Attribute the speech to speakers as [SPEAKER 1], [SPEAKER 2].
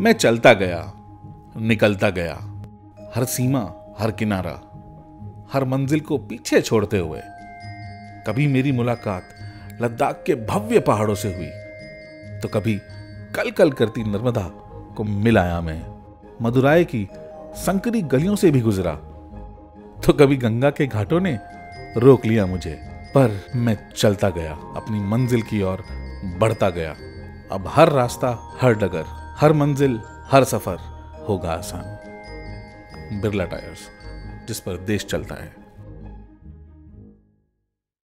[SPEAKER 1] मैं चलता गया, निकलता गया। हर सीमा, हर किनारा, हर मंजिल को पीछे छोड़ते हुए, कभी मेरी मुलाकात लद्दाख के भव्य पहाड़ों से हुई तो कभी कल कल करती नर्मदा को मिलाया मैं। मदुराई की संकरी गलियों से भी गुजरा तो कभी गंगा के घाटों ने रोक लिया मुझे। पर मैं चलता गया, अपनी मंजिल की ओर बढ़ता गया। अब हर रास्ता हर डगर। हर मंजिल हर सफ़र होगा आसान। बिरला टायर्स जिस पर देश चलता है।